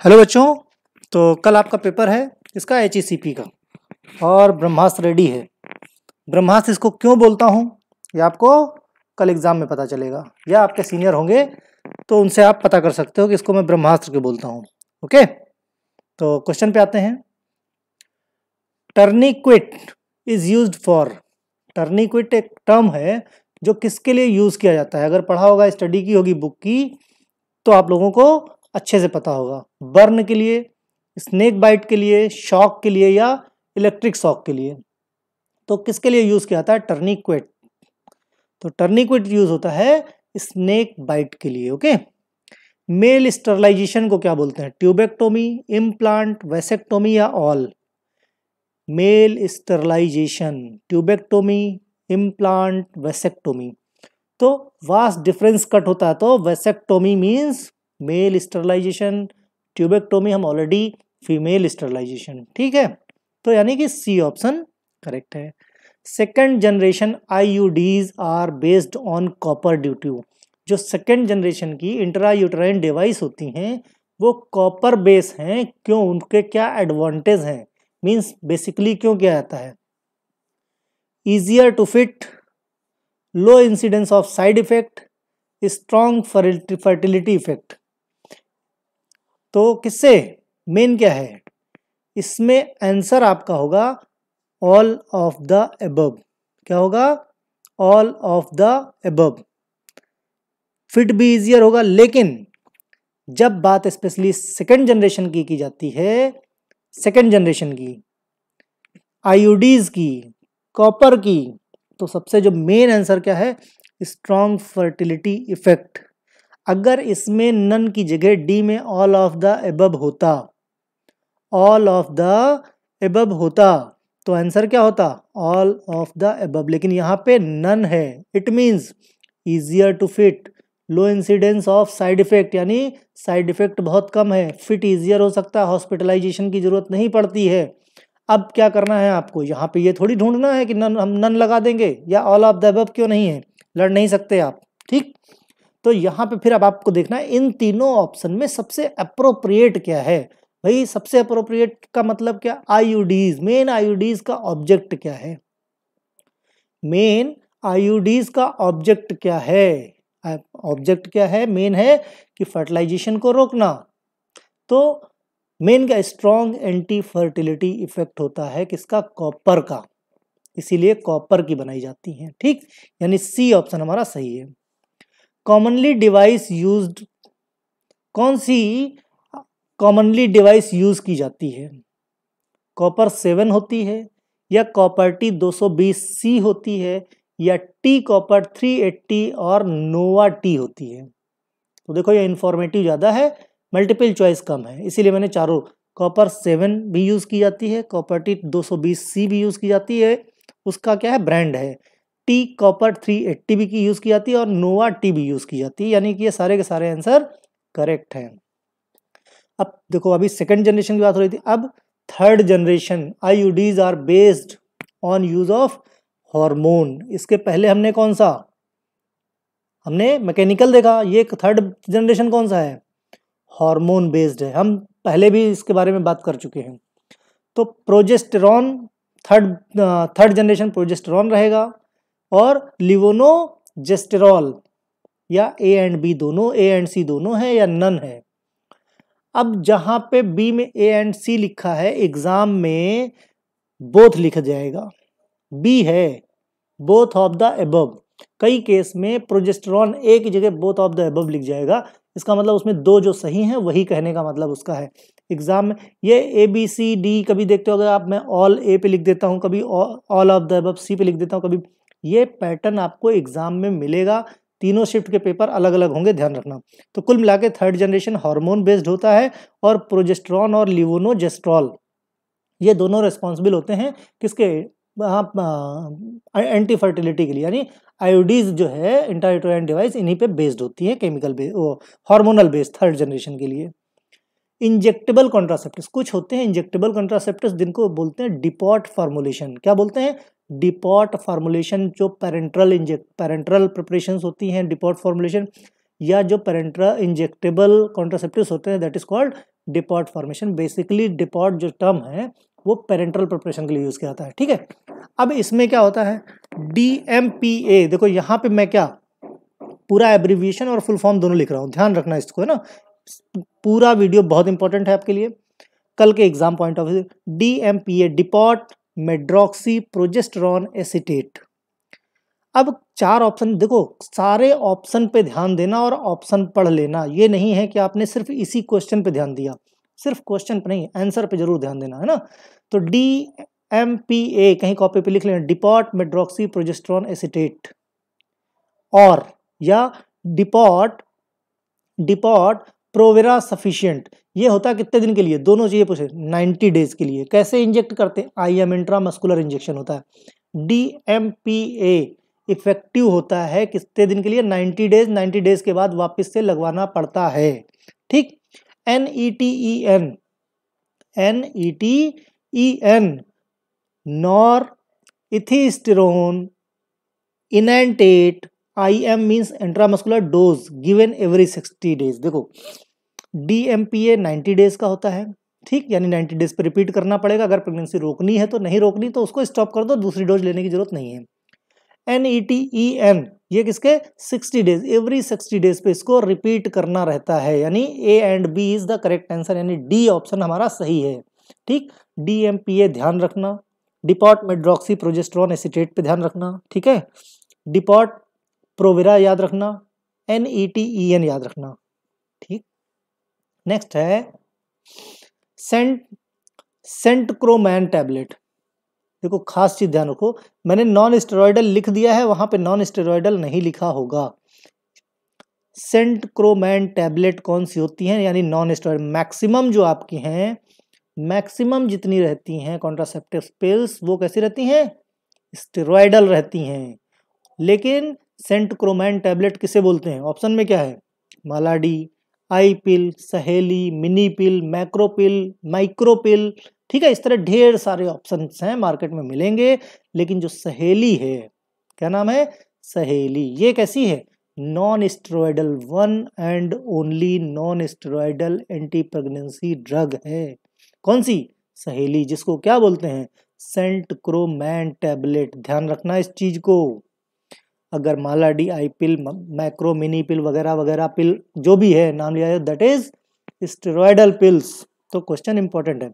Hello बच्चों तो कल आपका पेपर है इसका एच का, और ब्रह्मास्त्र रेडी है। ब्रह्मास्त्र इसको क्यों बोलता हूँ ये आपको कल एग्ज़ाम में पता चलेगा। या आपके सीनियर होंगे तो उनसे आप पता कर सकते हो कि इसको मैं ब्रह्मास्त्र क्यों बोलता हूँ ओके तो क्वेश्चन पे आते हैं। Tourniquet is used for tourniquet एक टर्म है जो किसके लिए यूज़ किया जाता है? अगर पढ़ा होगा स्टडी की होगी बुक की तो आप लोगों को अच्छे से पता होगा। बर्न के लिए, स्नेक बाइट के लिए, शॉक के लिए या इलेक्ट्रिक शॉक के लिए। तो किसके लिए यूज़ किया जाता है टर्निक्विट। तो टर्निक्विट यूज़ होता है स्नेक बाइट के लिए, ओके? मेल स्टरलाइजेशन को क्या बोलते हैं? ट्यूबेक्टोमी, इम्प्लांट, वेसेक्टोमी या all? Male sterilization, tubectomy, implant, vasectomy. तो वास्ट डिफरेंस कट होता है तो vasectomy means male sterilization, tubectomy, हम ऑलरेडी फीमेल स्टरलाइजेशन ठीक है? तो यानी कि सी ऑप्शन करेक्ट है। Second generation IUDs are based on copper ड्यूट्यू जो सेकेंड जनरेशन की इंट्रा यूटराइन डिवाइस होती हैं, वो कॉपर बेस हैं, क्यों? उनके क्या एडवांटेज हैं? मींस बेसिकली क्यों क्या आता है? Easier to fit low incidence of side effect strong fertility effect तो किससे? मेन क्या है? इसमें आंसर आपका होगा ऑल ऑफ़ द एबब क्या होगा? All of the above fit भी इजियर होगा, लेकिन जब बात स्पेशली सेकेंड जनरेशन की की जाती है सेकेंड जनरेशन की आईओडीज की कॉपर की तो सबसे जो मेन आंसर क्या है? स्ट्रॉन्ग फर्टिलिटी इफ़ेक्ट अगर इसमें नन की जगह डी में ऑल ऑफ़ द एबब होता ऑल ऑफ़ द एबब होता तो आंसर क्या होता? ऑल ऑफ़ द एबब लेकिन यहाँ पे नन है। It means easier to fit low incidence of side effect यानी साइड इफ़ेक्ट बहुत कम है। फिट इजियर हो सकता है। हॉस्पिटलाइजेशन की ज़रूरत नहीं पड़ती है। अब क्या करना है आपको? यहाँ पे ये थोड़ी ढूंढना है कि नन हम नन लगा देंगे या ऑल ऑफ़ द एबब क्यों नहीं है? लड़ नहीं सकते आप। ठीक? तो यहाँ पे फिर अब आपको देखना है, इन तीनों ऑप्शन में सबसे अप्रोप्रिएट क्या है? भाई, सबसे अप्रोप्रिएट का मतलब क्या? आईयूडीज मेन आईयूडीज का ऑब्जेक्ट क्या है? मेन आईयूडीज का ऑब्जेक्ट क्या है? ऑब्जेक्ट क्या है? मेन है कि फर्टिलाइजेशन को रोकना। तो मेन का स्ट्रॉन्ग एंटी फर्टिलिटी इफ़ेक्ट होता है किसका? कॉपर का। इसीलिए कॉपर की बनाई जाती है, ठीक? यानी सी ऑप्शन हमारा सही है। कॉमनली डिवाइस यूज़ कौन सी कॉमनली डिवाइस यूज़ की जाती है? कॉपर सेवन होती है या कॉपर टी 220 सी होती है या टी कॉपर 380 और नोवा टी होती है। तो देखो ये इंफॉर्मेटिव ज़्यादा है मल्टीपल चॉइस कम है। इसीलिए मैंने चारों कॉपर सेवन भी यूज़ की जाती है कॉपर टी 220 सी भी यूज़ की जाती है। उसका क्या है? ब्रांड है। टी कॉपर थ्री एट्टी भी की यूज़ की जाती है और नोवा टी भी यूज़ की जाती है, यानी कि ये सारे के सारे आंसर करेक्ट हैं। अब देखो, अभी सेकेंड जनरेशन की बात हो रही थी, अब third generation IUDs are based on use of hormone इसके पहले हमने कौन सा? हमने मैकेनिकल देखा, ये थर्ड जनरेशन कौन सा है? हार्मोन बेस्ड है। हम पहले भी इसके बारे में बात कर चुके हैं। तो progesterone third third generation progesterone रहेगा। और लिवोनोजेस्टेरॉल, या ए एंड बी दोनों ए एंड सी दोनों है या नन है। अब जहाँ पे बी में ए एंड सी लिखा है एग्ज़ाम में बोथ लिखा जाएगा। बी है बोथ ऑफ़ द एबब कई केस में प्रोजेस्टेरॉन ए की जगह बोथ ऑफ़ द एबब लिख जाएगा। इसका मतलब उसमें दो जो सही हैं, वही कहने का मतलब उसका है। एग्ज़ाम में ये ए बी सी डी कभी देखते हो? अगर आप, मैं ऑल ए पे लिख देता हूँ, कभी all of the above C पे लिख देता हूँ, कभी ये पैटर्न आपको एग्ज़ाम में मिलेगा। तीनों शिफ्ट के पेपर अलग अलग होंगे, ध्यान रखना। तो कुल मिला के थर्ड जनरेशन हार्मोन बेस्ड होता है और प्रोजेस्ट्रॉन और लिवोनोजेस्ट्रॉल ये दोनों रिस्पॉन्सिबल होते हैं किसके? आप एंटी फर्टिलिटी के लिए, यानी आयोडीज जो है इंटाइटोराइन डिवाइस इन्हीं पे बेस्ड होती है chemical base hormonal based third generation के लिए। इंजेक्टेबल कॉन्ट्रासेप्टिव कुछ होते हैं इंजेक्टेबल कॉन्ट्रासेप्टिव जिनको बोलते हैं डिपॉट फार्मुलेशन क्या बोलते हैं? डिपॉट फार्मुलेशन जो पेरेंट्रल इंजेक्ट, पेरेंट्रल प्रिपरेशन होती हैं, डिपॉट फार्मुलेशन, या जो पेरेंट्रल इंजेक्टेबल कॉन्ट्रासेप्टिव होते हैं that is called depot formation basically depot जो टर्म है, वो पेरेंट्रल प्रिपरेशन के लिए यूज़ किया जाता है, ठीक है? अब इसमें क्या होता है? डी एम पी ए देखो यहाँ पे मैं क्या, पूरा एब्रीविएशन और फुल फॉर्म दोनों लिख रहा हूँ, ध्यान रखना इसको, है ना? पूरा वीडियो बहुत इंपॉर्टेंट है आपके लिए। कल के exam point of view D M P A depot medroxyprogesterone acetate. अब चार ऑप्शन, देखो, सारे ऑप्शन पे ध्यान देना और ऑप्शन पढ़ लेना। ये नहीं है कि आपने सिर्फ़ इसी क्वेश्चन पे ध्यान दिया। सिर्फ़ क्वेश्चन पे नहीं, आंसर पे ज़रूर ध्यान देना, है ना? तो डी, एम, पी, ए, कहीं कॉपी पे लिख लेना, डिपॉट मेड्रोक्सी प्रोजेस्ट्रॉन एसिटेट। और, या डिपॉट डिपॉट प्रोवेरा सफिशियंट ये होता है कितने दिन के लिए? दोनों चाहिए पूछे। 90 डेज़ के लिए। कैसे इंजेक्ट करते हैं? I M intra muscular injection होता है। D M P A effective होता है कितने दिन के लिए? 90 डेज़। 90 डेज़ के बाद वापस से लगवाना पड़ता है। ठीक? N E T E N. N E T E N. Norethisterone. इनटेट। I M means intramuscular dose given every sixty days देखो D M P A ninety days का होता है, ठीक? यानी नाइन्टी डेज़ पर रिपीट करना पड़ेगा। अगर प्रेगनेंसी रोकनी है तो नहीं रोकनी तो उसको स्टॉप कर दो, दूसरी डोज लेने की ज़रूरत नहीं है। N E T E N ये किसके? 60 डेज़ एवरी 60 डेज़ पे इसको रिपीट करना रहता है। यानी A and B is the correct answer यानी डी ऑप्शन हमारा सही है, ठीक? डी एम पी ए ध्यान रखना डिपॉट मेड्रॉक्सी प्रोजेस्ट्रॉन एसिटेट पे ध्यान रखना, ठीक है? डिपॉट प्रोविरा याद रखना N E T E N याद रखना, ठीक? नेक्स्ट है सेंट सेंट क्रोमैन टैबलेट देखो, खास चीज़ ध्यान रखो, मैंने नॉन स्टेरॉयडल लिख दिया है, वहाँ पे नॉन स्टेरॉयडल नहीं लिखा होगा। सेंट क्रोमैन टैबलेट कौन सी होती हैं? यानी नॉन स्टेरॉयड मैक्सिमम जो आपकी हैं मैक्सिमम जितनी रहती हैं कॉन्ट्रासेप्टिव पिल्स वो कैसी रहती हैं? स्टेरॉयडल रहती हैं। लेकिन सेंट क्रोमैन टैबलेट किसे बोलते हैं? ऑप्शन में क्या है? Mala D I pill Saheli mini pill macro pill micro pill ठीक है, इस तरह ढेर सारे ऑप्शन हैं, मार्केट में मिलेंगे, लेकिन जो सहेली है, क्या नाम है? सहेली। ये कैसी है? Non steroidal one and only non steroidal anti pregnancy drug है। कौन सी? सहेली, जिसको क्या बोलते हैं? Centchroman tablet. ध्यान रखना इस चीज़ को। अगर Mala D, I pill macro, mini pill, वगैरह वगैरह पिल जो भी है, नाम लिया है दैट इज़ स्टेरॉयडल पिल्स तो क्वेश्चन इंपॉर्टेंट है।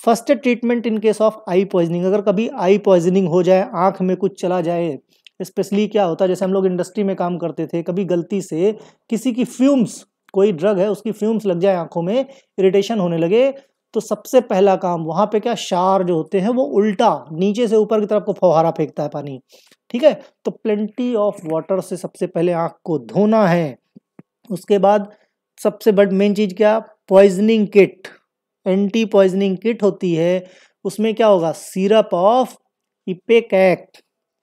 First treatment in case of I poisoning अगर कभी आई पॉइजनिंग हो जाए, आँख में कुछ चला जाए स्पेशली क्या होता है, जैसे हम लोग इंडस्ट्री में काम करते थे, कभी गलती से किसी की फ्यूम्स कोई ड्रग है, उसकी फ्यूम्स लग जाए आँखों में इरिटेशन होने लगे तो सबसे पहला काम, वहाँ पे क्या शार जो होते हैं, वो उल्टा नीचे से ऊपर की तरफ़ को फौहारा फेंकता है पानी। ठीक है? तो प्लेंटी ऑफ़ वाटर से सबसे पहले आँख को धोना है। उसके बाद सबसे बड़ मेन चीज़ क्या? Poisoning kit anti poisoning kit होती है। उसमें क्या होगा? Syrup of ipecac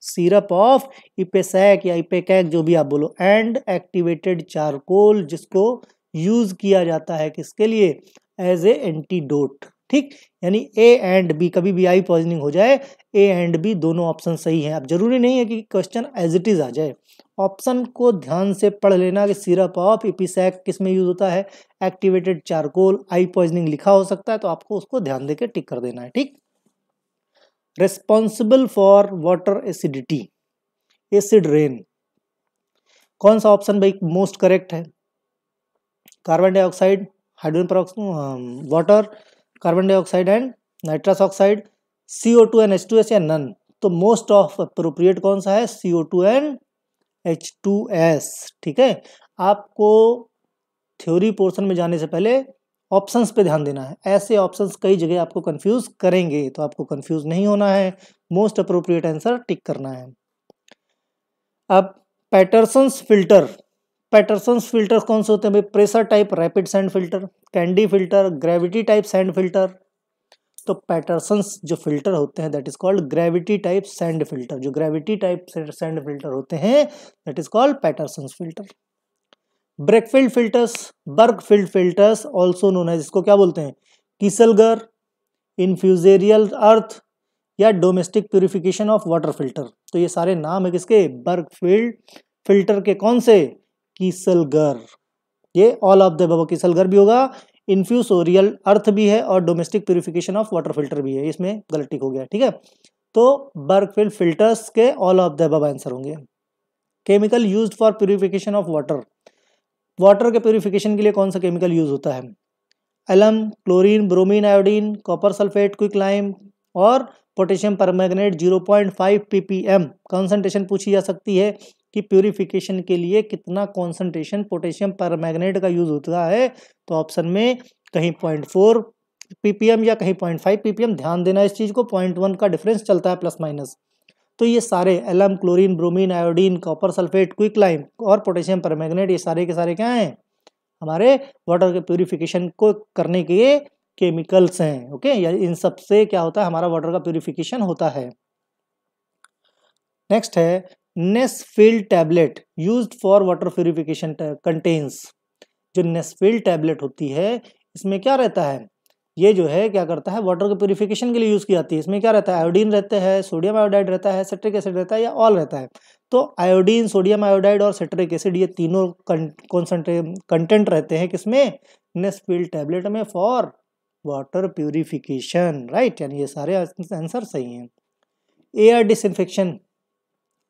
syrup of ipecac या इपेकैक जो भी आप बोलो एंड एक्टिवेटेड चारकोल जिसको यूज़ किया जाता है किसके लिए? एज ए एंटीडोट ठीक? यानी ए एंड बी कभी भी आई पॉइजनिंग हो जाए ए एंड बी दोनों ऑप्शन सही हैं। अब ज़रूरी नहीं है कि क्वेश्चन एज इट इज़ आ जाए। ऑप्शन को ध्यान से पढ़ लेना कि सिरप ऑफ़ इपीसैक किसमें यूज़ होता है? एक्टिवेटेड चारकोल आई पॉइजनिंग लिखा हो सकता है तो आपको उसको ध्यान देकर टिक कर देना है, ठीक? Responsible for water acidity acid rain कौन सा ऑप्शन भाई मोस्ट करेक्ट है? Carbon dioxide carbon dioxide and nitrous oxide C O two N H two S या नन तो मोस्ट ऑफ़ अप्रोप्रिएट कौन सा है? C O two N H two S ठीक है? आपको थ्योरी पोर्शन में जाने से पहले ऑप्शंस पे ध्यान देना है। ऐसे ऑप्शंस कई जगह आपको कंफ्यूज करेंगे तो आपको कंफ्यूज नहीं होना है। मोस्ट अप्रोप्रिएट आंसर टिक करना है। अब पैटरसन्स फ़िल्टर पैटरसन्स फ़िल्टर कौन से होते हैं भाई? Pressure type rapid sand filter candy filter gravity type sand filter तो पैटरसन्स जो फ़िल्टर होते हैं that is called gravity type sand filter जो ग्रेविटी टाइप सैंड फ़िल्टर होते हैं that is called Patterson's filter Berkefeld filters Berkefeld filters also known है जिसको क्या बोलते हैं? किसलगर इन्फ्यूजेरियल अर्थ या domestic purification of water filter तो ये सारे नाम है किसके? बर्गफील्ड फ़िल्टर के। कौन से? किसलगर। ये ऑल ऑफ़ द बबो किसलगर भी होगा इन्फ्यूसोरियल अर्थ भी है और domestic purification of water filter भी है। इसमें गलत हो गया, ठीक है? तो बर्गफील्ड फिल्टर्स के ऑल ऑफ़ द अब आंसर होंगे। Chemical use for purification of water water के प्योरिफिकेशन के लिए कौन सा केमिकल यूज़ होता है? Alum chlorine bromine iodine copper sulphate quick lime और पोटेशियम परमैग्नेट 0.5 ppm कंसंट्रेशन पूछी जा सकती है। कि प्यूरिफिकेशन के लिए कितना कॉन्सेंट्रेशन पोटेशियम परमैग्नेट का यूज़ होता है तो ऑप्शन में कहीं 0.4 ppm या कहीं 0.5 ppm ध्यान देना इस चीज़ को 0.1 का डिफरेंस चलता है प्लस माइनस तो ये सारे alum chlorine bromine iodine copper sulphate quick lime और पोटेशियम परमैग्नेट ये सारे के सारे क्या हैं? हमारे वाटर के प्योरीफिकेशन को करने के केमिकल्स हैं ओके या इन सबसे क्या होता है? हमारा वाटर का प्योरीफिकेशन होता है। नेक्स्ट है Nesfil tablet used for water purification contains जो नेसफिल टैबलेट होती है, इसमें क्या रहता है? ये जो है, क्या करता है? वाटर के प्योरिफिकेशन के लिए यूज़ की जाती है। इसमें क्या रहता है? आयोडीन रहते हैं सोडियम आयोडाइड रहता है सेट्रिक एसिड रहता है या ऑल रहता है। तो आयोडीन सोडियम आयोडाइड और सेट्रिक एसिड ये तीनों कॉन्सेंट्रे कंटेंट रहते हैं किसमें? नेसफिल टैबलेट में फॉर वाटर प्यूरिफिकेशन राइट यानी ये सारे आंसर सही हैं। एयर डिसइंफेक्शन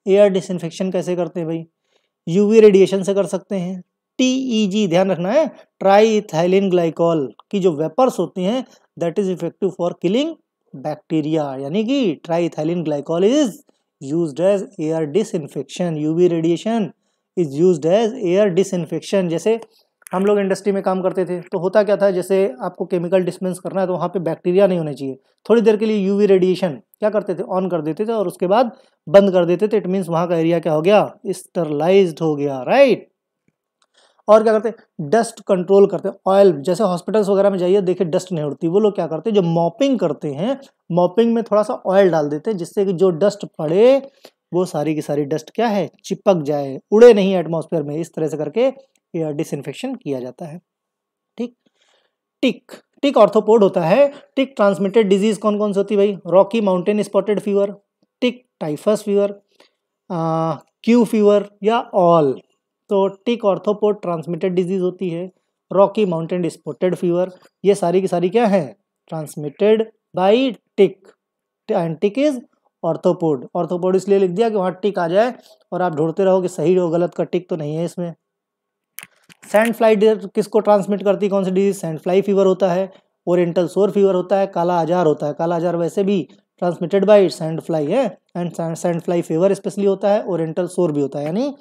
एयर डिसइंफेक्शन कैसे करते हैं भाई? यूवी रेडिएशन से कर सकते हैं। टीईजी e ध्यान रखना है ट्राई इथाइलिन ग्लाइकॉल की जो वेपर्स होती हैं that is effective for killing bacteria यानी कि triethylene glycol is use as air disinfection UV radiation is use as air disinfection जैसे हम लोग इंडस्ट्री में काम करते थे तो होता क्या था, जैसे आपको केमिकल डिस्पेंस करना है तो वहाँ पे बैक्टीरिया नहीं होने चाहिए। थोड़ी देर के लिए यूवी रेडिएशन क्या करते थे ऑन कर देते थे और उसके बाद बंद कर देते थे। इट मीन्स वहाँ का एरिया क्या हो गया? स्टरलाइज हो गया राइट और क्या करते डस्ट कंट्रोल करते ऑयल जैसे हॉस्पिटल्स वगैरह में जाइए, देखिए डस्ट नहीं उड़ती। वो लोग क्या करते जो मॉपिंग करते हैं मॉपिंग में थोड़ा सा ऑयल डाल देते हैं, जिससे कि जो डस्ट पड़े, वो सारी की सारी डस्ट क्या है, चिपक जाए, उड़े नहीं एटमॉस्फेयर में, इस तरह से करके। या डिसइंफेक्शन किया जाता है। ठीक? टिक। टिक ऑर्थोपोड होता है। टिक ट्रांसमिटेड डिज़ीज़ कौन कौन सी होती है भाई? Rocky Mountain spotted fever tick typhus fever Q fever या ऑल तो टिक ऑर्थोपोड ट्रांसमिटेड डिज़ीज़ होती है। रॉकी माउंटेन स्पॉटेड फीवर ये सारी की सारी क्या है? Transmitted by tick. And tick is arthropod arthropod इसलिए लिख दिया कि वहाँ टिक आ जाए और आप ढूंढते रहो कि सही हो, गलत का टिक तो नहीं है इसमें। सैंड फ्लाई किसको ट्रांसमिट करती है? कौन सी डिज़ीज़ सैंड फ्लाई फीवर होता है ओरिएंटल सोर फीवर होता है, काला आजार होता है। काला आजार वैसे भी ट्रांसमिटेड बाई सैंड फ्लाई है and sand fly fever specially होता है ओरिएंटल सोर भी होता है। यानी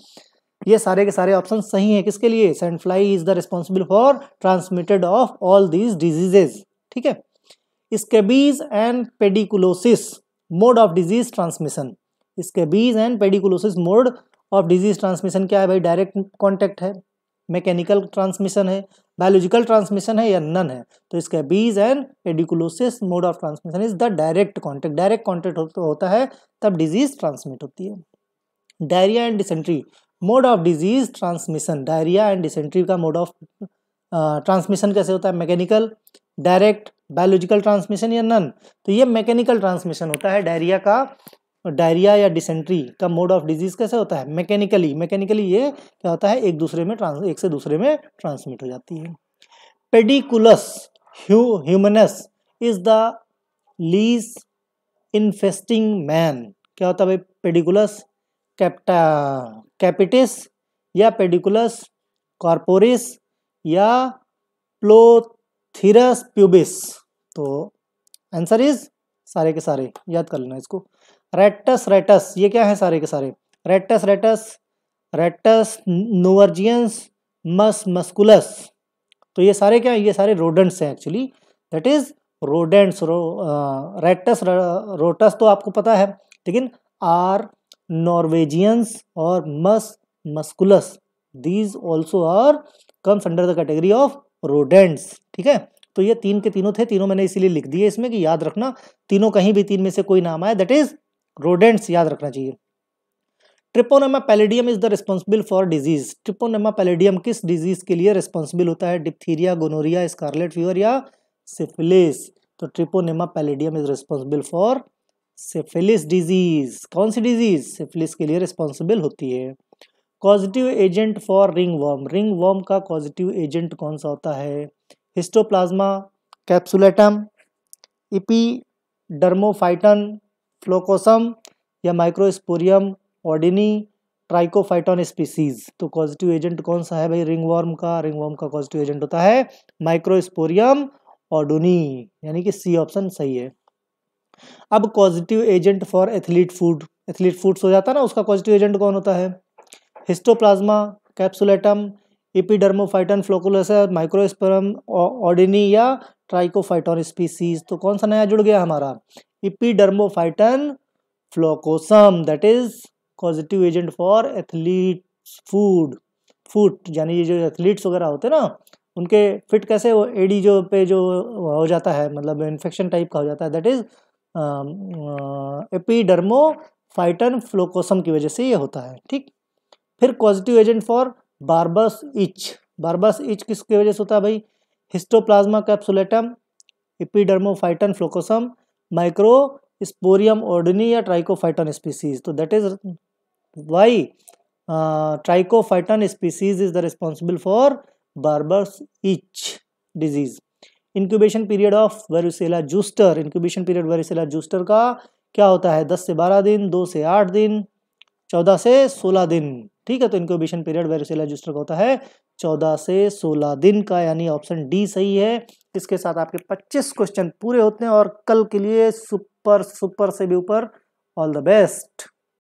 ये सारे के सारे ऑप्शन सही है किसके लिए? Sand fly is the responsible for transmitted of all these diseases ठीक है? Scabies and pediculosis, mode of disease transmission. Scabies and pediculosis, mode of disease transmission क्या है भाई? डायरेक्ट कॉन्टेक्ट है। मैकेनिकल ट्रांसमिशन है, बायोलॉजिकल ट्रांसमिशन है या none है तो इसका बीज and pediculosis mode of transmission is the direct contact direct contact होता है तब डिज़ीज़ ट्रांसमिट होती है। Diarrhoea and dysentery mode of disease transmission diarrhoea and dysentery का मोड ऑफ़ ट्रांसमिशन कैसे होता है? मैकेनिकल डायरेक्ट बायोलॉजिकल ट्रांसमिशन या नन तो ये मैकेनिकल ट्रांसमिशन होता है डायरिया का डायरिया या डिसेंट्री का मोड ऑफ़ डिज़ीज़ कैसे होता है? मैकेनिकली मैकेनिकली ये क्या होता है? एक दूसरे में ट्रांस एक से दूसरे में ट्रांसमिट हो जाती है। Pediculus humanus is the lice infesting man क्या होता है भाई? पेडिकुलस कैप्टा कैपिटिस या पेडिकुलस कॉर्पोरिस या प्लोथिरस प्यूबिस तो आंसर इज़ सारे के सारे। याद कर लेना इसको। रेटस रेटस ये क्या है सारे के सारे? रेटस रेटस रेटस नोवर्जियंस मस मस्कुलस तो ये सारे क्या ये सारे रोडेंट्स हैं actually that is rodents rattus rattus तो आपको पता है, लेकिन आर नॉर्वेजियंस और Mus musculus these also are comes under the category of rodents ठीक है? तो ये तीन के तीनों थे, तीनों मैंने इसीलिए लिख दिए इसमें कि याद रखना, तीनों कहीं भी, तीन में से कोई नाम आए दैट इज़ रोडेंट्स याद रखना चाहिए। Treponema pallidum is the responsible for disease Treponema pallidum किस डिज़ीज़ के लिए रिस्पॉन्सिबल होता है? डिप्थीरिया गोनोरिया स्कारलेट फीवर या सिफिलिस तो Treponema pallidum is responsible for syphilis disease कौन सी डिज़ीज़ सिफिलिस के लिए रिस्पॉन्सिबल होती है। Positive agent for ringworm ringworm का पॉजिटिव एजेंट कौन सा होता है? हिस्टोप्लाज्मा कैप्सुलेटम इपीडर्मोफाइटन फ्लोकोसम या माइक्रोस्पोरियम ऑर्डिनी ट्राइकोफाइटोन स्पीसीज। तो पॉजिटिव एजेंट कौन सा है भाई? रिंगवर्म का। रिंगवर्म का पॉजिटिव एजेंट होता है माइक्रोस्पोरियम ऑडोनी यानी कि सी ऑप्शन सही है। अब positive agent for athlete food athlete foods हो जाता है ना, उसका पॉजिटिव एजेंट कौन होता है? Histoplasma capsulatum epidermophyton floccosum microsporum audouinii या ट्राइकोफाइटोन स्पीसीज तो कौन सा नया जुड़ गया हमारा? Epidermophyton floccosum that is positive agent for athlete food food यानी ये जो एथलीट्स वगैरह होते हैं ना, उनके फिट कैसे वो एडी जो पे जो हो जाता है मतलब इन्फेक्शन टाइप का हो जाता है that is epidermophyton floccosum की वजह से ये होता है, ठीक? फिर positive agent for barber's itch barber's itch किसकी वजह से होता है भाई? Histoplasma capsulatum phyton floccosum Microsporum audouinii या ट्राइकोफाइटन स्पीसीज तो that is? Uh, trichophyton species is the responsible for Barber's itch disease. Incubation period of varicella zoster incubation period varicella zoster का क्या होता है 10 से 12 दिन 2 से 8 दिन 14 से 16 दिन ठीक है तो इंक्यूबेशन पीरियड वेरुसेला जूस्टर का होता है 14 से 16 दिन का, यानी ऑप्शन डी सही है। इसके साथ आपके 25 क्वेश्चन पूरे होते हैं और कल के लिए सुपर सुपर से भी ऊपर, ऑल द बेस्ट।